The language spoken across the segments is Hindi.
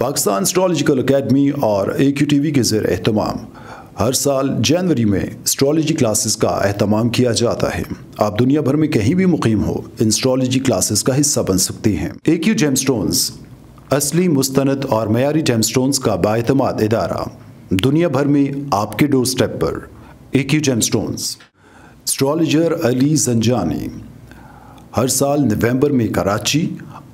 पाकिस्तान एस्ट्रोलॉजिकल अकेडमी और ए क्यू टी वी के जेर अहतमाम हर साल जनवरी में एस्ट्रोलॉजी क्लासेस का अहतमाम किया जाता है। आप दुनिया भर में कहीं भी मुकीम हो, इन एस्ट्रोलॉजी क्लासेस का हिस्सा बन सकते हैं। ए क्यू जेमस्टोन्स असली मुस्तनद और मयारी जेमस्टोन्स का बातमाद इदारा। दुनिया भर में आपके डोर स्टेप पर A Q gemstones astrologer Ali Janjani, हर साल नवंबर में कराची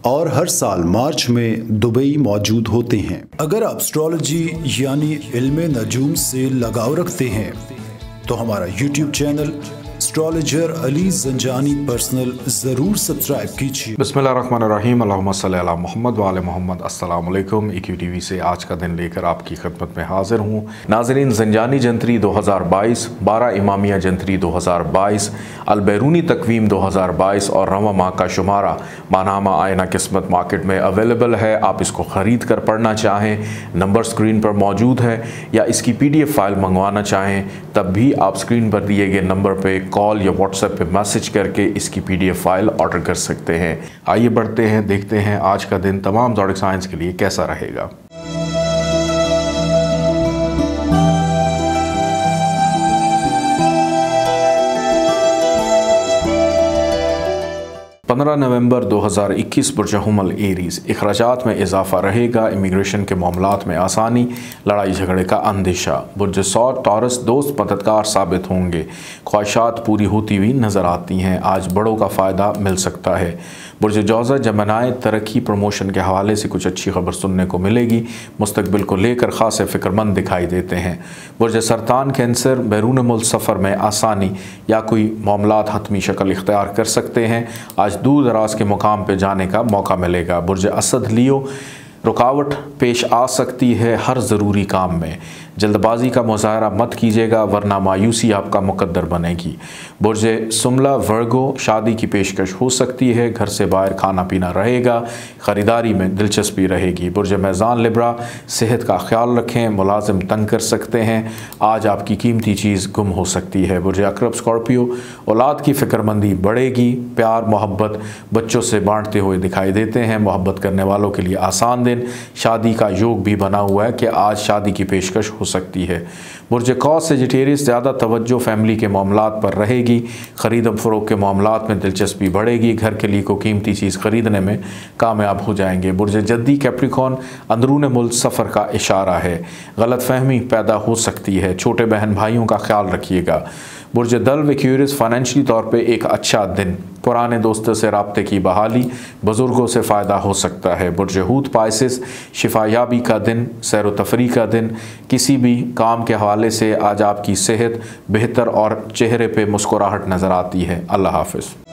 और हर साल मार्च में दुबई मौजूद होते हैं। अगर आप एस्ट्रोलॉजी यानी इल्म नजूम से लगाव रखते हैं तो हमारा YouTube channel astrologer Ali Zanjani personal ज़रूर सब्सक्राइब कीजिए बसमीम मोहम्मद वाल मोहम्मद, अस्सलाम ई क्यू टी वी से आज का दिन लेकर आपकी खदमत में हाजिर हूँ। नाजरीन, जंजानी जंतरी 2022 बारह इमामिया जंतरी 2022 अलबैरूनी तकवीम 2022 और रवा माह का शुमारा। मानामा आयना किस्मत मार्केट में अवेलेबल है। आप इसको ख़रीद कर पढ़ना चाहें, नंबर स्क्रीन पर मौजूद है, या इसकी पी डी एफ़ फ़ाइल मंगवाना चाहें, तब भी आप स्क्रीन पर दिए गए नंबर पर कॉल या व्हाट्सएप पे मैसेज करके इसकी पीडीएफ फ़ाइल ऑर्डर कर सकते हैं। आइए बढ़ते हैं, देखते हैं आज का दिन तमाम जॉडिक साइंस के लिए कैसा रहेगा। पंद्रह नवंबर 2021 बुरजहुमल एरीज? अखराज में इजाफा रहेगा, इमिग्रेशन के मामला में आसानी, लड़ाई झगड़े का अंदेशा। बुरज सौर टॉरस दोस्त मददगार साबित होंगे। ख्वाहिशात पूरी होती हुई नज़र आती हैं। आज बड़ों का फ़ायदा मिल सकता है। बुरज जौज़ा जमनाए तरक्की प्रमोशन के हवाले से कुछ अच्छी खबर सुनने को मिलेगी। मुस्तबिल को लेकर ख़ास फ़िक्रमंद दिखाई देते हैं। बुरज सरतान कैंसर, बैरून मुल्क सफ़र में आसानी या कोई मामला हतमी शक्ल इख्तियार कर सकते हैं। आज दूर दराज के मुकाम पर जाने का मौका मिलेगा। बुरज असद, लियो, रुकावट पेश आ सकती है हर ज़रूरी काम में। जल्दबाजी का मुजाहरा मत कीजिएगा, वरना मायूसी आपका मुकद्दर बनेगी। बुरज सुमला वर्गो, शादी की पेशकश हो सकती है, घर से बाहर खाना पीना रहेगा, ख़रीदारी में दिलचस्पी रहेगी। बुरज मैज़ान लिब्रा, सेहत का ख्याल रखें, मुलाजिम तंग कर सकते हैं, आज आपकी कीमती चीज़ गुम हो सकती है। बुरज अक्रब स्कॉर्पियो, औलाद की फ़िक्रमंदी बढ़ेगी, प्यार, मोहब्बत बच्चों से बांटते हुए दिखाई देते हैं, मोहब्बत करने वालों के लिए आसान दिन। शादी का योग भी बना हुआ है कि आज शादी की पेशकश हो सकती है। बुरज कौस सेजिटेरियस ज़्यादा तवज्जो फैमिली के मामलों पर रहेगी। ख़रीद फ़रोग के मामला में दिलचस्पी बढ़ेगी। घर के लिए को कीमती चीज़ ख़रीदने में कामयाब हो जाएँगे। बुरज जद्दी कैप्रिकॉन, अंदरून मुल्क सफ़र का इशारा है। गलत फहमी पैदा हो सकती है। छोटे बहन भाइयों का ख्याल रखिएगा। बुरज दल वक्यूरस फाइनेंशली तौर पर एक अच्छा दिन। पुराने दोस्तों से रबते की बहाली, बुज़ुर्गों से फ़ायदा हो सकता है। बुरज हूत पाइसिस शिफायाबी का दिन सैर तफरी का दिन, किसी भी काम के हवाले से आज आपकी सेहत बेहतर और चेहरे पर मुस्कुराहट नज़र आती है। अल्लाह हाफिज़।